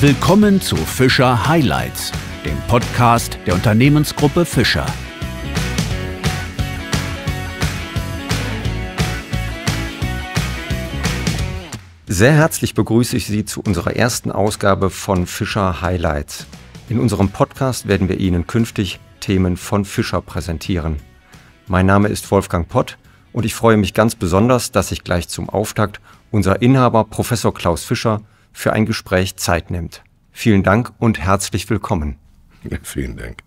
Willkommen zu Fischer Highlights, dem Podcast der Unternehmensgruppe Fischer. Sehr herzlich begrüße ich Sie zu unserer ersten Ausgabe von Fischer Highlights. In unserem Podcast werden wir Ihnen künftig Themen von Fischer präsentieren. Mein Name ist Wolfgang Pott und ich freue mich ganz besonders, dass sich gleich zum Auftakt unser Inhaber Professor Klaus Fischer für ein Gespräch Zeit nimmt. Vielen Dank und herzlich willkommen. Ja, vielen Dank.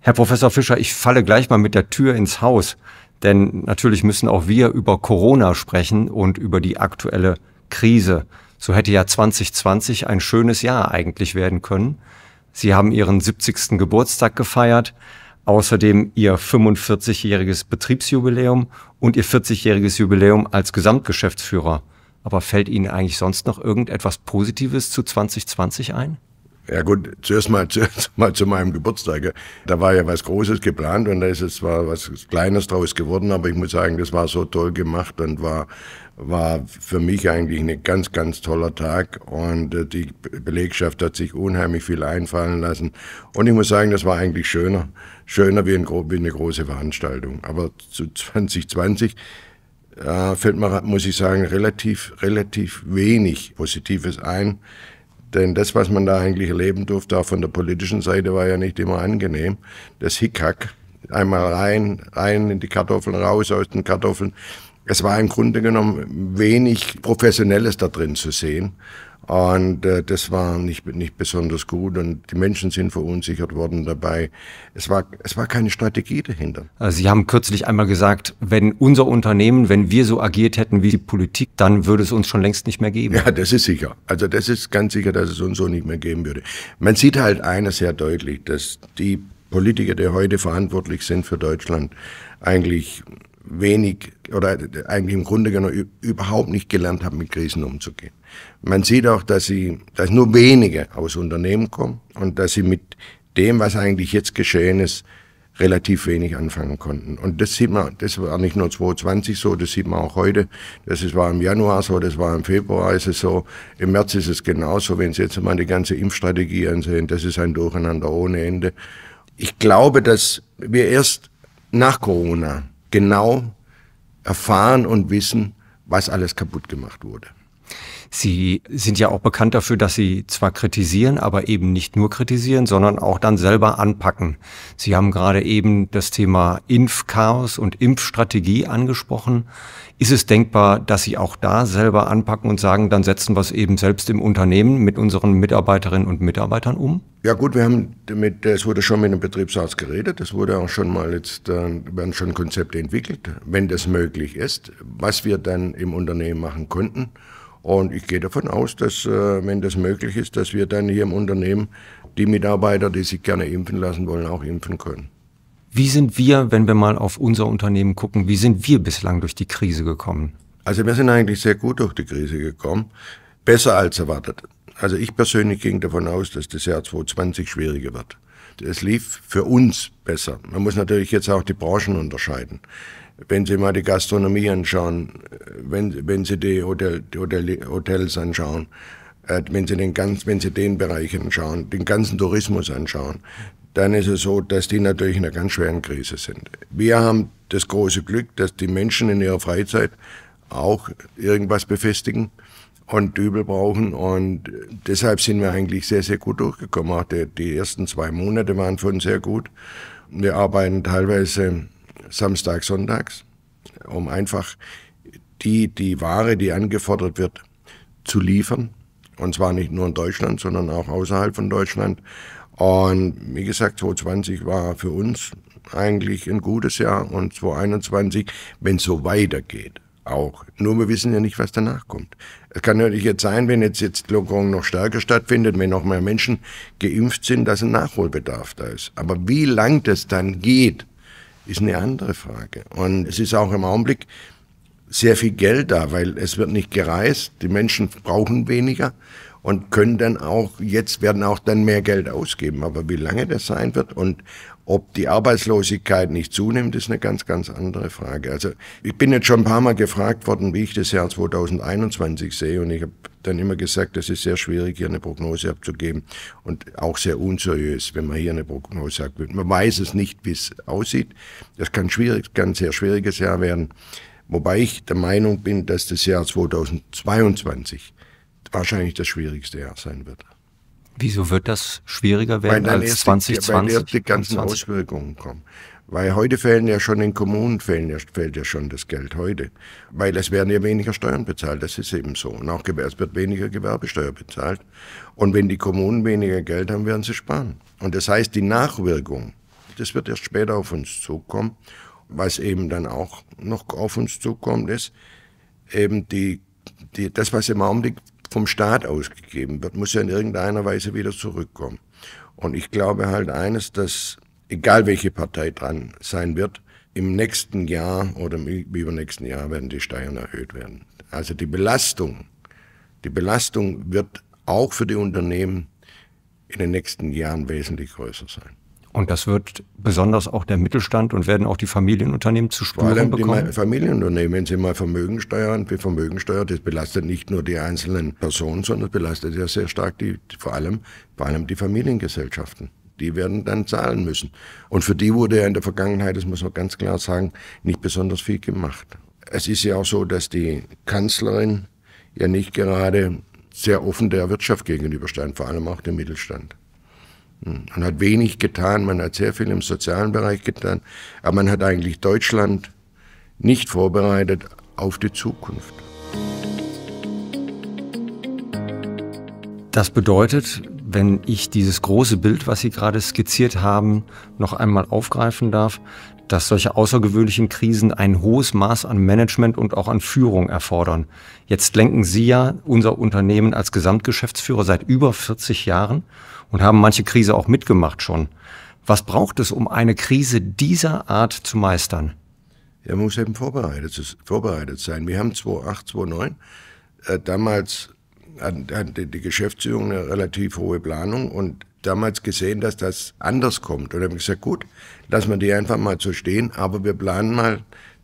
Herr Professor Fischer, ich falle gleich mal mit der Tür ins Haus, denn natürlich müssen auch wir über Corona sprechen und über die aktuelle Krise. So hätte ja 2020 ein schönes Jahr eigentlich werden können. Sie haben Ihren 70. Geburtstag gefeiert, außerdem Ihr 45-jähriges Betriebsjubiläum und Ihr 40-jähriges Jubiläum als Gesamtgeschäftsführer. Aber fällt Ihnen eigentlich sonst noch irgendetwas Positives zu 2020 ein? Ja gut, zuerst mal, zuerst mal zu meinem Geburtstag. Da war ja was Großes geplant und da ist es zwar was Kleines draus geworden, aber ich muss sagen, das war so toll gemacht und war, war für mich eigentlich ein ganz, ganz toller Tag und äh, die Belegschaft hat sich unheimlich viel einfallen lassen und ich muss sagen, das war eigentlich schöner, schöner wie, ein, wie eine große Veranstaltung. Aber zu 2020 äh, fällt mir, muss ich sagen, relativ, relativ wenig Positives ein. Denn das, was man da eigentlich erleben durfte, auch von der politischen Seite, war ja nicht immer angenehm. Das Hickhack, einmal rein, rein in die Kartoffeln, raus aus den Kartoffeln. Es war im Grunde genommen wenig Professionelles da drin zu sehen. Und äh, das war nicht, nicht besonders gut und die Menschen sind verunsichert worden dabei. Es war, es war keine Strategie dahinter. Also Sie haben kürzlich einmal gesagt, wenn unser Unternehmen, wenn wir so agiert hätten wie die Politik, dann würde es uns schon längst nicht mehr geben. Ja, das ist sicher. Also das ist ganz sicher, dass es uns so nicht mehr geben würde. Man sieht halt eines sehr deutlich, dass die Politiker, die heute verantwortlich sind für Deutschland, eigentlich wenig oder eigentlich im Grunde genommen überhaupt nicht gelernt haben, mit Krisen umzugehen. Man sieht auch, dass sie, dass nur wenige aus Unternehmen kommen und dass sie mit dem, was eigentlich jetzt geschehen ist, relativ wenig anfangen konnten. Und das sieht man, das war nicht nur 2020 so, das sieht man auch heute. Das war im Januar so, das war im Februar ist es so, im März ist es genauso. Wenn Sie jetzt mal die ganze Impfstrategie ansehen, das ist ein Durcheinander ohne Ende. Ich glaube, dass wir erst nach Corona genau erfahren und wissen, was alles kaputt gemacht wurde. Sie sind ja auch bekannt dafür, dass Sie zwar kritisieren, aber eben nicht nur kritisieren, sondern auch dann selber anpacken. Sie haben gerade eben das Thema Impfchaos und Impfstrategie angesprochen. Ist es denkbar, dass Sie auch da selber anpacken und sagen, dann setzen wir es eben selbst im Unternehmen mit unseren Mitarbeiterinnen und Mitarbeitern um? Ja gut, wir haben damit, es wurde schon mit dem Betriebsarzt geredet, es wurde auch schon mal jetzt, äh, werden schon Konzepte entwickelt, wenn das möglich ist, was wir dann im Unternehmen machen konnten. Und ich gehe davon aus, dass, äh, wenn das möglich ist, dass wir dann hier im Unternehmen die Mitarbeiter, die sich gerne impfen lassen wollen, auch impfen können. Wie sind wir, wenn wir mal auf unser Unternehmen gucken, wie sind wir bislang durch die Krise gekommen? Also wir sind eigentlich sehr gut durch die Krise gekommen, besser als erwartet. Also ich persönlich ging davon aus, dass das Jahr 2020 schwieriger wird. Es lief für uns besser. Man muss natürlich jetzt auch die Branchen unterscheiden. Wenn Sie mal die Gastronomie anschauen, wenn, wenn Sie die, Hotel, die Hotel, Hotels anschauen, äh, wenn Sie, den ganz, wenn Sie den Bereich anschauen, den ganzen Tourismus anschauen, dann ist es so, dass die natürlich in einer ganz schweren Krise sind. Wir haben das große Glück, dass die Menschen in ihrer Freizeit auch irgendwas befestigen und Dübel brauchen. Und deshalb sind wir eigentlich sehr, sehr gut durchgekommen. Auch die, die ersten zwei Monate waren uns sehr gut. Wir arbeiten teilweise Samstag, Sonntags, um einfach die, die Ware, die angefordert wird, zu liefern. Und zwar nicht nur in Deutschland, sondern auch außerhalb von Deutschland. Und wie gesagt, 2020 war für uns eigentlich ein gutes Jahr und 2021, wenn es so weitergeht, auch. Nur wir wissen ja nicht, was danach kommt. Es kann natürlich jetzt sein, wenn jetzt, jetzt Lockerung noch stärker stattfindet, wenn noch mehr Menschen geimpft sind, dass ein Nachholbedarf da ist. Aber wie lang das dann geht, ist eine andere Frage. Und es ist auch im Augenblick sehr viel Geld da, weil es wird nicht gereist, die Menschen brauchen weniger und können dann auch, jetzt werden auch dann mehr Geld ausgeben. Aber wie lange das sein wird und ob die Arbeitslosigkeit nicht zunimmt, ist eine ganz, ganz andere Frage. Also ich bin jetzt schon ein paar Mal gefragt worden, wie ich das Jahr 2021 sehe und ich habe dann immer gesagt, das ist sehr schwierig, hier eine Prognose abzugeben und auch sehr unseriös, wenn man hier eine Prognose sagt. Man weiß es nicht, wie es aussieht. Das kann schwierig, kann ein sehr schwieriges Jahr werden. Wobei ich der Meinung bin, dass das Jahr 2022 wahrscheinlich das schwierigste Jahr sein wird. Wieso wird das schwieriger werden weil als 2020? Weil erst die ganzen 20. Auswirkungen kommen. Weil heute fällen ja schon in Kommunen fällen ja, fällt ja schon das Geld heute. Weil es werden ja weniger Steuern bezahlt, das ist eben so. Und auch es wird weniger Gewerbesteuer bezahlt. Und wenn die Kommunen weniger Geld haben, werden sie sparen. Und das heißt, die Nachwirkung, das wird erst später auf uns zukommen. Was eben dann auch noch auf uns zukommt, ist eben die, die, das, was im Augenblick vom Staat ausgegeben wird, muss ja in irgendeiner Weise wieder zurückkommen. Und ich glaube halt eines, dass egal welche Partei dran sein wird, im nächsten Jahr oder im übernächsten Jahr werden die Steuern erhöht werden. Also die Belastung, die Belastung wird auch für die Unternehmen in den nächsten Jahren wesentlich größer sein. Und das wird besonders auch der Mittelstand und werden auch die Familienunternehmen zu spüren Vor allem bekommen? Die Familienunternehmen, wenn sie mal Vermögensteuer und Vermögensteuer, das belastet nicht nur die einzelnen Personen, sondern belastet ja sehr stark die, vor allem, vor allem die Familiengesellschaften. Die werden dann zahlen müssen. Und für die wurde ja in der Vergangenheit, das muss man ganz klar sagen, nicht besonders viel gemacht. Es ist ja auch so, dass die Kanzlerin ja nicht gerade sehr offen der Wirtschaft gegenüberstand, vor allem auch dem Mittelstand. Man hat wenig getan, man hat sehr viel im sozialen Bereich getan, aber man hat eigentlich Deutschland nicht vorbereitet auf die Zukunft. Das bedeutet, wenn ich dieses große Bild, was Sie gerade skizziert haben, noch einmal aufgreifen darf, dass solche außergewöhnlichen Krisen ein hohes Maß an Management und auch an Führung erfordern. Jetzt lenken Sie ja unser Unternehmen als Gesamtgeschäftsführer seit über 40 Jahren und haben manche Krise auch mitgemacht schon. Was braucht es, um eine Krise dieser Art zu meistern? Er muss eben vorbereitet, vorbereitet sein. Wir haben 2008, 2009 äh, damals hatte die Geschäftsführung eine relativ hohe Planung und damals gesehen, dass das anders kommt. Und dann habe ich gesagt, gut, lassen wir die einfach mal so stehen, aber wir planen mal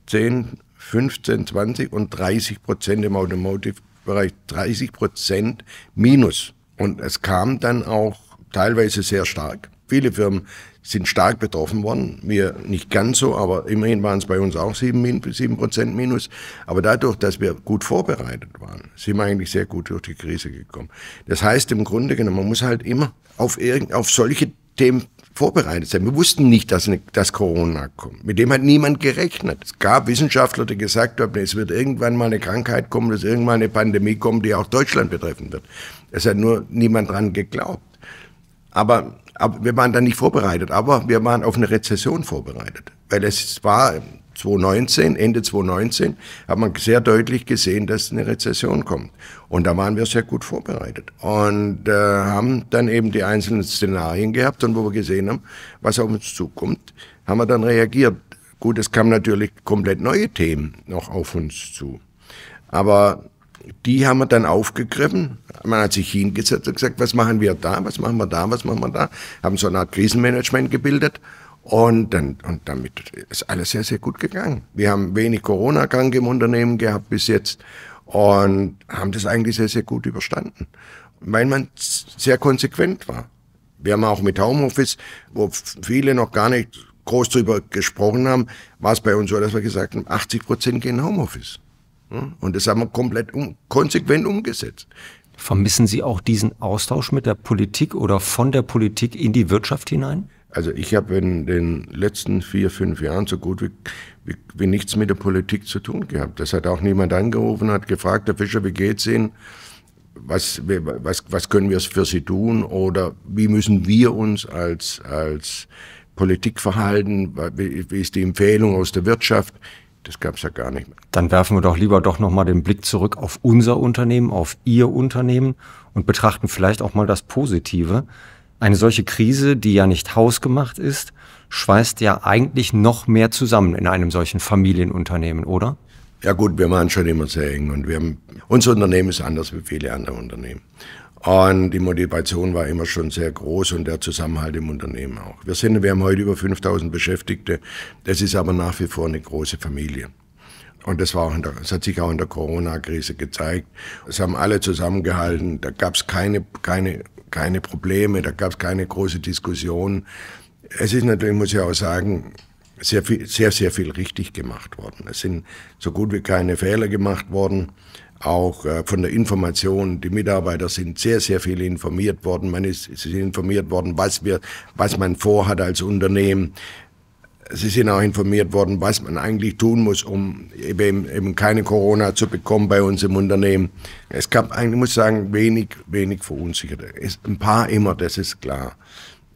10, 15, 20 und 30 Prozent im Automotive-Bereich, 30 Prozent Minus. Und es kam dann auch teilweise sehr stark. Viele Firmen sind stark betroffen worden. Wir nicht ganz so, aber immerhin waren es bei uns auch sieben, sieben Prozent minus. Aber dadurch, dass wir gut vorbereitet waren, sind wir eigentlich sehr gut durch die Krise gekommen. Das heißt im Grunde genommen, man muss halt immer auf, irgend, auf solche Themen vorbereitet sein. Wir wussten nicht, dass, eine, dass Corona kommt. Mit dem hat niemand gerechnet. Es gab Wissenschaftler, die gesagt haben, es wird irgendwann mal eine Krankheit kommen, dass irgendwann eine Pandemie kommt, die auch Deutschland betreffen wird. Es hat nur niemand dran geglaubt. Aber aber wir waren da nicht vorbereitet, aber wir waren auf eine Rezession vorbereitet. Weil es war 2019, Ende 2019, hat man sehr deutlich gesehen, dass eine Rezession kommt. Und da waren wir sehr gut vorbereitet und äh, haben dann eben die einzelnen Szenarien gehabt und wo wir gesehen haben, was auf uns zukommt, haben wir dann reagiert. Gut, es kamen natürlich komplett neue Themen noch auf uns zu. Aber die haben wir dann aufgegriffen. Man hat sich hingesetzt und gesagt, was machen wir da, was machen wir da, was machen wir da. Haben so eine Art Krisenmanagement gebildet. Und, dann, und damit ist alles sehr, sehr gut gegangen. Wir haben wenig Corona-Kranke im Unternehmen gehabt bis jetzt und haben das eigentlich sehr, sehr gut überstanden, weil man sehr konsequent war. Wir haben auch mit Homeoffice, wo viele noch gar nicht groß drüber gesprochen haben, war es bei uns so, dass wir gesagt haben, 80 Prozent gehen Homeoffice. Und das haben wir komplett um, konsequent umgesetzt. Vermissen Sie auch diesen Austausch mit der Politik oder von der Politik in die Wirtschaft hinein? Also ich habe in den letzten vier, fünf Jahren so gut wie, wie, wie, nichts mit der Politik zu tun gehabt. Das hat auch niemand angerufen, hat gefragt, Herr Fischer, wie geht's Ihnen? Was, was, was können wir für Sie tun? Oder wie müssen wir uns als, als Politik verhalten? Wie, wie ist die Empfehlung aus der Wirtschaft? Das gab es ja gar nicht mehr. Dann werfen wir doch lieber doch nochmal den Blick zurück auf unser Unternehmen, auf Ihr Unternehmen und betrachten vielleicht auch mal das Positive. Eine solche Krise, die ja nicht hausgemacht ist, schweißt ja eigentlich noch mehr zusammen in einem solchen Familienunternehmen, oder? Ja gut, wir waren schon immer sehr eng und wir haben, unser Unternehmen ist anders wie viele andere Unternehmen. Und die Motivation war immer schon sehr groß und der Zusammenhalt im Unternehmen auch. Wir sind, wir haben heute über 5000 Beschäftigte. Das ist aber nach wie vor eine große Familie. Und das, war auch der, das hat sich auch in der Corona-Krise gezeigt. Es haben alle zusammengehalten. Da gab es keine, keine, keine Probleme, da gab es keine große Diskussion. Es ist natürlich, muss ich auch sagen, sehr, viel, sehr, sehr viel richtig gemacht worden. Es sind so gut wie keine Fehler gemacht worden. Auch äh, von der Information, die Mitarbeiter sind sehr, sehr viel informiert worden. Man ist, sie sind informiert worden, was wir, was man vorhat als Unternehmen. Sie sind auch informiert worden, was man eigentlich tun muss, um eben, eben keine Corona zu bekommen bei uns im Unternehmen. Es gab eigentlich, ich muss sagen, wenig, wenig Verunsicherte. Ein paar immer, das ist klar.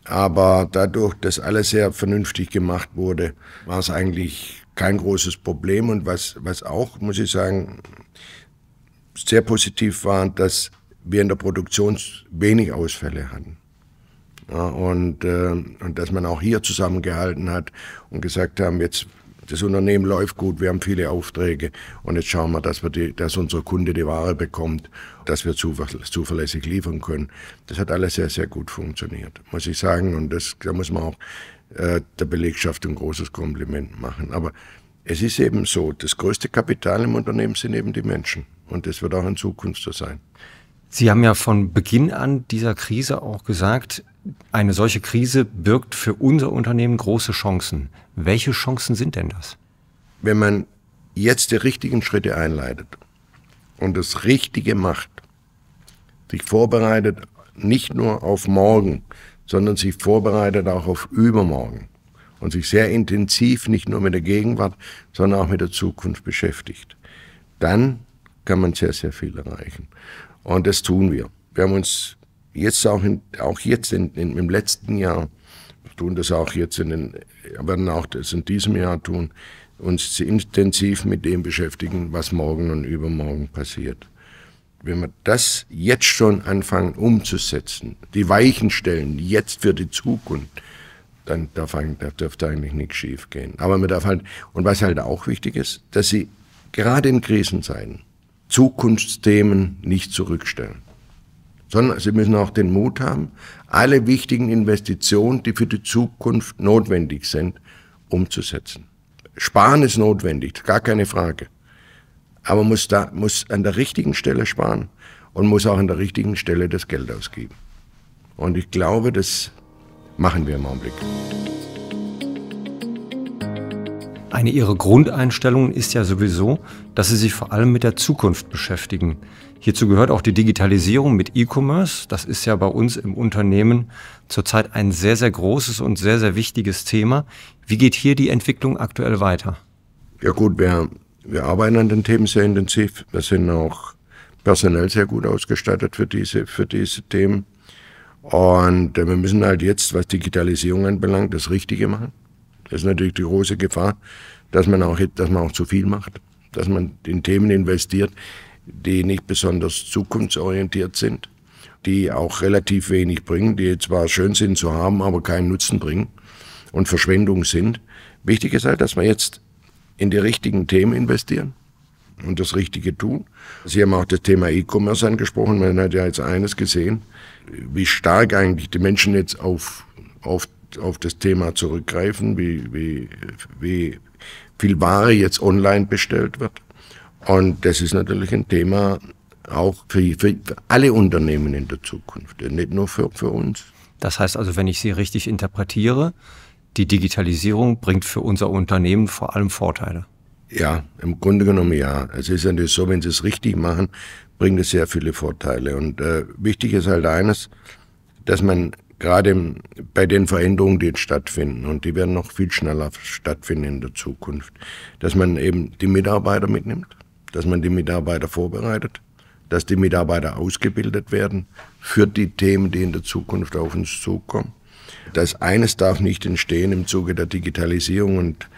Aber dadurch, dass alles sehr vernünftig gemacht wurde, war es eigentlich kein großes Problem. Und was, was auch, muss ich sagen, sehr positiv war, dass wir in der Produktion wenig Ausfälle hatten. Ja, und, äh, und dass man auch hier zusammengehalten hat und gesagt haben, jetzt das Unternehmen läuft gut, wir haben viele Aufträge und jetzt schauen wir, dass, wir die, dass unser Kunde die Ware bekommt, dass wir zuverlässig liefern können. Das hat alles sehr, sehr gut funktioniert, muss ich sagen. Und das, da muss man auch äh, der Belegschaft ein großes Kompliment machen. Aber es ist eben so, das größte Kapital im Unternehmen sind eben die Menschen. Und das wird auch in Zukunft so sein. Sie haben ja von Beginn an dieser Krise auch gesagt, eine solche Krise birgt für unser Unternehmen große Chancen. Welche Chancen sind denn das? Wenn man jetzt die richtigen Schritte einleitet und das Richtige macht, sich vorbereitet nicht nur auf morgen, sondern sich vorbereitet auch auf übermorgen und sich sehr intensiv nicht nur mit der Gegenwart, sondern auch mit der Zukunft beschäftigt, dann kann man sehr, sehr viel erreichen. Und das tun wir. Wir haben uns jetzt auch, in, auch jetzt in, in, im letzten Jahr, tun das auch jetzt in den, werden auch das in diesem Jahr tun, uns intensiv mit dem beschäftigen, was morgen und übermorgen passiert. Wenn wir das jetzt schon anfangen umzusetzen, die Weichen stellen, jetzt für die Zukunft, dann darf, da dürfte eigentlich nichts schief gehen. Aber man darf halt, und was halt auch wichtig ist, dass sie gerade in Krisenzeiten Zukunftsthemen nicht zurückstellen sondern sie müssen auch den Mut haben, alle wichtigen Investitionen, die für die Zukunft notwendig sind, umzusetzen. Sparen ist notwendig, gar keine Frage. Aber man muss, da, muss an der richtigen Stelle sparen und muss auch an der richtigen Stelle das Geld ausgeben. Und ich glaube, das machen wir im Augenblick. Eine Ihrer Grundeinstellungen ist ja sowieso, dass Sie sich vor allem mit der Zukunft beschäftigen. Hierzu gehört auch die Digitalisierung mit E-Commerce. Das ist ja bei uns im Unternehmen zurzeit ein sehr, sehr großes und sehr, sehr wichtiges Thema. Wie geht hier die Entwicklung aktuell weiter? Ja gut, wir, wir arbeiten an den Themen sehr intensiv. Wir sind auch personell sehr gut ausgestattet für diese, für diese Themen. Und wir müssen halt jetzt, was Digitalisierung anbelangt, das Richtige machen. Das ist natürlich die große Gefahr, dass man auch, dass man auch zu viel macht, dass man in Themen investiert, die nicht besonders zukunftsorientiert sind, die auch relativ wenig bringen, die zwar schön sind zu haben, aber keinen Nutzen bringen und Verschwendung sind. Wichtig ist halt, dass wir jetzt in die richtigen Themen investieren und das Richtige tun. Sie haben auch das Thema E-Commerce angesprochen. Man hat ja jetzt eines gesehen, wie stark eigentlich die Menschen jetzt auf, auf auf das Thema zurückgreifen, wie, wie, wie viel Ware jetzt online bestellt wird. Und das ist natürlich ein Thema auch für, für alle Unternehmen in der Zukunft, nicht nur für, für uns. Das heißt also, wenn ich Sie richtig interpretiere, die Digitalisierung bringt für unser Unternehmen vor allem Vorteile. Ja, im Grunde genommen ja. Es ist natürlich so, wenn Sie es richtig machen, bringt es sehr viele Vorteile. Und äh, wichtig ist halt eines, dass man gerade bei den Veränderungen, die jetzt stattfinden, und die werden noch viel schneller stattfinden in der Zukunft, dass man eben die Mitarbeiter mitnimmt, dass man die Mitarbeiter vorbereitet, dass die Mitarbeiter ausgebildet werden für die Themen, die in der Zukunft auf uns zukommen. Das eines darf nicht entstehen im Zuge der Digitalisierung und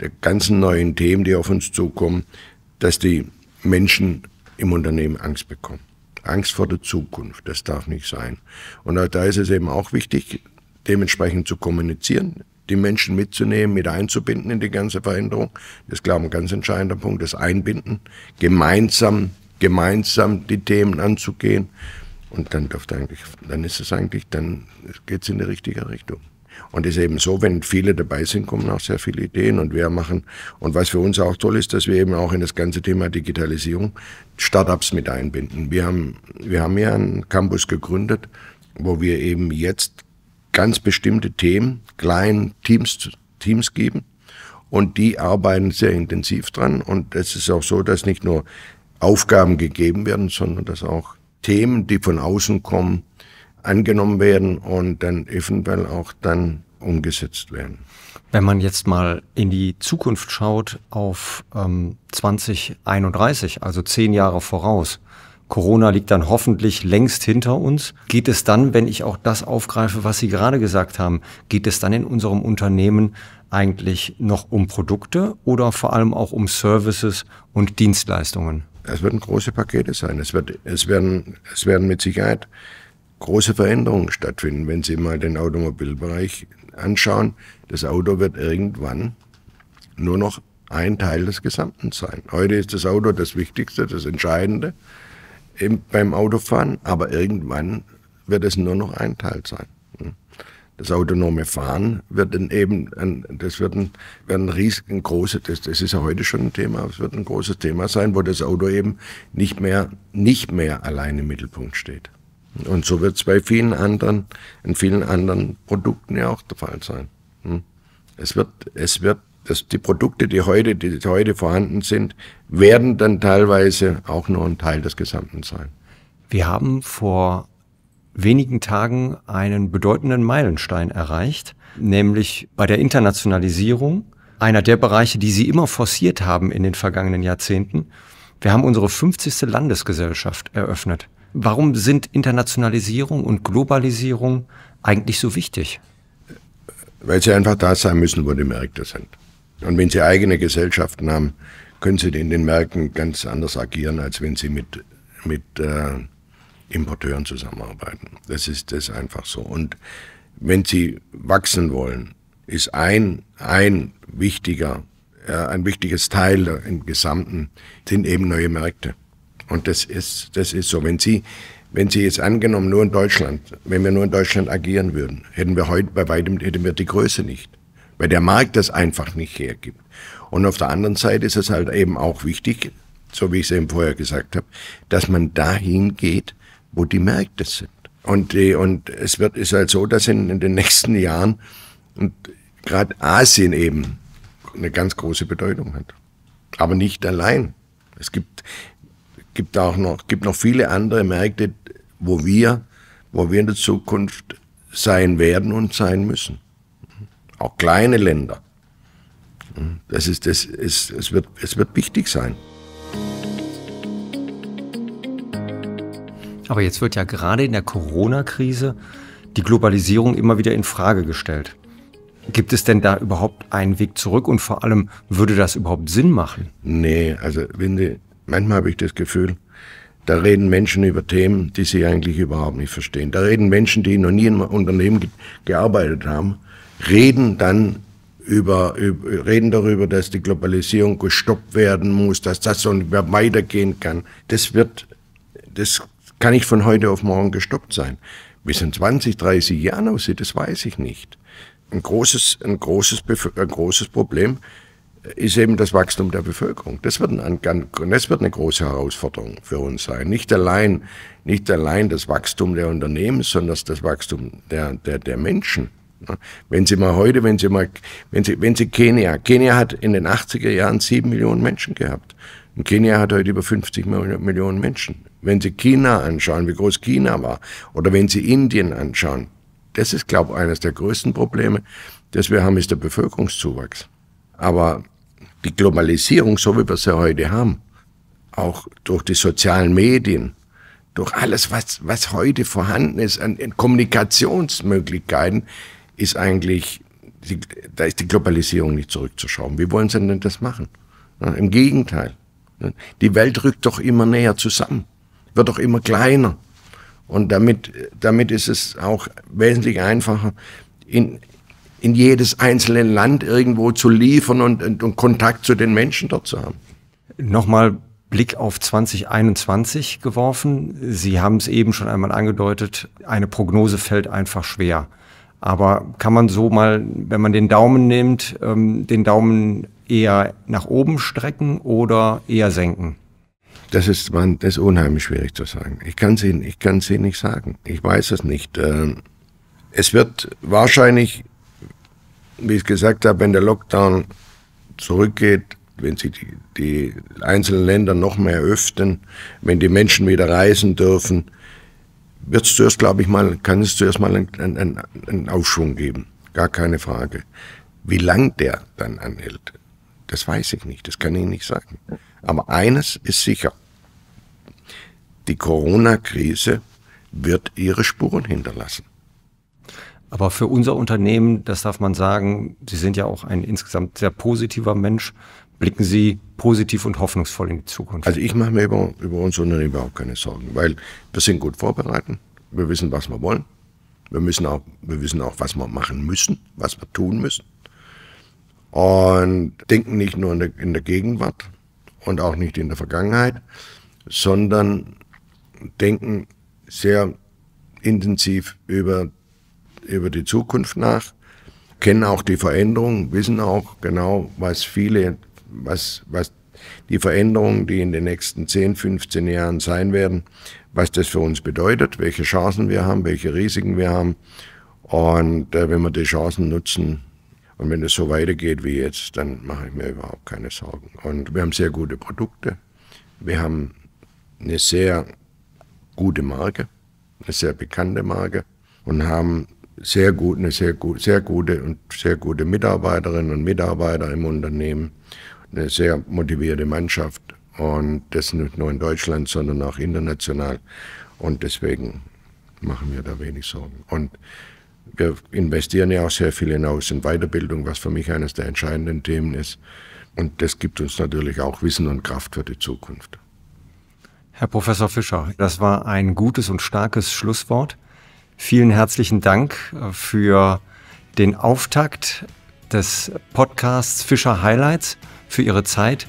der ganzen neuen Themen, die auf uns zukommen, dass die Menschen im Unternehmen Angst bekommen. Angst vor der Zukunft. Das darf nicht sein. Und da ist es eben auch wichtig, dementsprechend zu kommunizieren, die Menschen mitzunehmen, mit einzubinden in die ganze Veränderung. Das ist, glaube ich, ein ganz entscheidender Punkt, das Einbinden, gemeinsam, gemeinsam die Themen anzugehen. Und dann dürfte eigentlich, dann ist es eigentlich, dann geht es in die richtige Richtung. Und es ist eben so, wenn viele dabei sind, kommen auch sehr viele Ideen und wir machen, und was für uns auch toll ist, dass wir eben auch in das ganze Thema Digitalisierung Startups mit einbinden. Wir haben, wir haben ja einen Campus gegründet, wo wir eben jetzt ganz bestimmte Themen kleinen Teams, Teams geben. Und die arbeiten sehr intensiv dran. Und es ist auch so, dass nicht nur Aufgaben gegeben werden, sondern dass auch Themen, die von außen kommen, angenommen werden und dann eventuell auch dann umgesetzt werden. Wenn man jetzt mal in die Zukunft schaut auf ähm, 2031, also zehn Jahre voraus, Corona liegt dann hoffentlich längst hinter uns. Geht es dann, wenn ich auch das aufgreife, was Sie gerade gesagt haben, geht es dann in unserem Unternehmen eigentlich noch um Produkte oder vor allem auch um Services und Dienstleistungen? Es werden große Pakete sein. Es, wird, es, werden, es werden mit Sicherheit große Veränderungen stattfinden. Wenn Sie mal den Automobilbereich anschauen, das Auto wird irgendwann nur noch ein Teil des Gesamten sein. Heute ist das Auto das Wichtigste, das Entscheidende beim Autofahren, aber irgendwann wird es nur noch ein Teil sein. Das autonome Fahren wird dann eben, das wird ein, wird ein riesigen großes, das, das ist ja heute schon ein Thema, es wird ein großes Thema sein, wo das Auto eben nicht mehr, nicht mehr allein im Mittelpunkt steht. Und so wird es bei vielen anderen, in vielen anderen Produkten ja auch der Fall sein. Hm? Es wird, es wird, das, die Produkte, die heute, die heute vorhanden sind, werden dann teilweise auch nur ein Teil des Gesamten sein. Wir haben vor wenigen Tagen einen bedeutenden Meilenstein erreicht, nämlich bei der Internationalisierung, einer der Bereiche, die Sie immer forciert haben in den vergangenen Jahrzehnten. Wir haben unsere 50. Landesgesellschaft eröffnet. Warum sind Internationalisierung und Globalisierung eigentlich so wichtig? Weil sie einfach da sein müssen, wo die Märkte sind. Und wenn sie eigene Gesellschaften haben, können sie in den Märkten ganz anders agieren, als wenn sie mit, mit äh, Importeuren zusammenarbeiten. Das ist das einfach so. Und wenn sie wachsen wollen, ist ein, ein wichtiger, äh, ein wichtiges Teil im Gesamten, sind eben neue Märkte. Und das ist, das ist so. Wenn Sie, wenn Sie jetzt angenommen nur in Deutschland, wenn wir nur in Deutschland agieren würden, hätten wir heute bei weitem, hätten wir die Größe nicht. Weil der Markt das einfach nicht hergibt. Und auf der anderen Seite ist es halt eben auch wichtig, so wie ich es eben vorher gesagt habe, dass man dahin geht, wo die Märkte sind. Und, die, und es wird, ist halt so, dass in, in den nächsten Jahren und gerade Asien eben eine ganz große Bedeutung hat. Aber nicht allein. Es gibt, gibt auch noch, gibt noch viele andere Märkte, wo wir, wo wir in der Zukunft sein werden und sein müssen. Auch kleine Länder. Das ist, das ist, es wird, es wird wichtig sein. Aber jetzt wird ja gerade in der Corona-Krise die Globalisierung immer wieder in Frage gestellt. Gibt es denn da überhaupt einen Weg zurück und vor allem würde das überhaupt Sinn machen? Nee, also wenn die, manchmal habe ich das Gefühl, da reden Menschen über Themen, die sie eigentlich überhaupt nicht verstehen. Da reden Menschen, die noch nie in einem Unternehmen ge gearbeitet haben, reden dann über, über, reden darüber, dass die Globalisierung gestoppt werden muss, dass das so nicht mehr weitergehen kann. Das wird, das kann nicht von heute auf morgen gestoppt sein. Es in 20, 30 Jahren aussieht, das weiß ich nicht. Ein großes, ein großes, ein großes Problem ist eben das Wachstum der Bevölkerung. Das wird, ein, das wird eine große Herausforderung für uns sein. Nicht allein, nicht allein das Wachstum der Unternehmen, sondern das Wachstum der, der, der Menschen. Wenn Sie mal heute, wenn Sie mal, wenn Sie, wenn Sie Kenia, Kenia hat in den 80er Jahren sieben Millionen Menschen gehabt. Und Kenia hat heute über 50 Millionen Menschen. Wenn Sie China anschauen, wie groß China war, oder wenn Sie Indien anschauen, das ist, glaube ich, eines der größten Probleme, das wir haben, ist der Bevölkerungszuwachs. Aber die Globalisierung, so wie wir sie heute haben, auch durch die sozialen Medien, durch alles, was, was heute vorhanden ist an, an Kommunikationsmöglichkeiten, ist eigentlich, die, da ist die Globalisierung nicht zurückzuschrauben. Wie wollen Sie denn das machen? Ja, Im Gegenteil. Die Welt rückt doch immer näher zusammen wird doch immer kleiner. Und damit, damit ist es auch wesentlich einfacher, in, in jedes einzelne Land irgendwo zu liefern und, und, und Kontakt zu den Menschen dort zu haben. Nochmal Blick auf 2021 geworfen. Sie haben es eben schon einmal angedeutet, eine Prognose fällt einfach schwer. Aber kann man so mal, wenn man den Daumen nimmt, ähm, den Daumen eher nach oben strecken oder eher senken? Das ist, das ist unheimlich schwierig zu sagen. Ich kann sie, ich kann sie nicht sagen. Ich weiß es nicht. Ähm, es wird wahrscheinlich, wie ich gesagt habe, wenn der Lockdown zurückgeht, wenn sich die, die einzelnen Länder noch mehr öffnen, wenn die Menschen wieder reisen dürfen, wird es zuerst, glaube ich mal, kann es zuerst mal einen, einen, einen Aufschwung geben. Gar keine Frage. Wie lang der dann anhält, das weiß ich nicht, das kann ich nicht sagen. Aber eines ist sicher. Die Corona-Krise wird ihre Spuren hinterlassen. Aber für unser Unternehmen, das darf man sagen, Sie sind ja auch ein insgesamt sehr positiver Mensch, blicken Sie positiv und hoffnungsvoll in die Zukunft? Also ich mache mir über, über unser Unternehmen überhaupt keine Sorgen, weil wir sind gut vorbereitet, wir wissen, was wir wollen, wir, müssen auch, wir wissen auch, was wir machen müssen, was wir tun müssen. Und denken nicht nur in der, in der Gegenwart und auch nicht in der Vergangenheit, sondern denken sehr intensiv über, über die Zukunft nach, kennen auch die Veränderungen, wissen auch genau, was viele was, was die Veränderungen, die in den nächsten 10, 15 Jahren sein werden, was das für uns bedeutet, welche Chancen wir haben, welche Risiken wir haben. Und äh, wenn wir die Chancen nutzen und wenn es so weitergeht wie jetzt, dann mache ich mir überhaupt keine Sorgen. Und wir haben sehr gute Produkte. Wir haben eine sehr gute Marke, eine sehr bekannte Marke und haben sehr gut, eine sehr, gut, sehr gute und sehr gute Mitarbeiterinnen und Mitarbeiter im Unternehmen eine sehr motivierte Mannschaft und das nicht nur in Deutschland, sondern auch international. Und deswegen machen wir da wenig Sorgen. Und wir investieren ja auch sehr viel hinaus in Weiterbildung, was für mich eines der entscheidenden Themen ist. Und das gibt uns natürlich auch Wissen und Kraft für die Zukunft. Herr Professor Fischer, das war ein gutes und starkes Schlusswort. Vielen herzlichen Dank äh, für den Auftakt des Podcasts Fischer Highlights für Ihre Zeit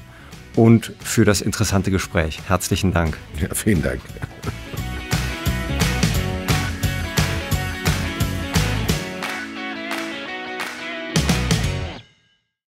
und für das interessante Gespräch. Herzlichen Dank. Ja, vielen Dank.